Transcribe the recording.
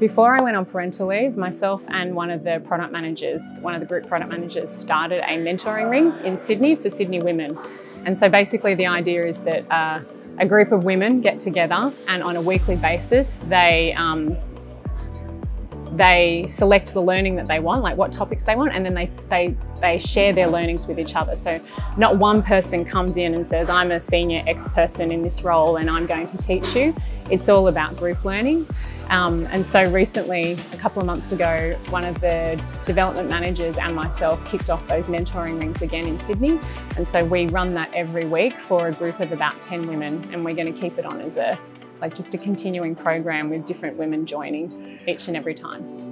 Before I went on parental leave, myself and one of the product managers, one of the group product managers, started a mentoring ring in Sydney for Sydney women. And so basically, the idea is that uh, a group of women get together and on a weekly basis, they um, they select the learning that they want, like what topics they want, and then they, they, they share their learnings with each other. So not one person comes in and says, I'm a senior X person in this role and I'm going to teach you. It's all about group learning. Um, and so recently, a couple of months ago, one of the development managers and myself kicked off those mentoring rings again in Sydney. And so we run that every week for a group of about 10 women and we're going to keep it on as a like just a continuing program with different women joining each and every time.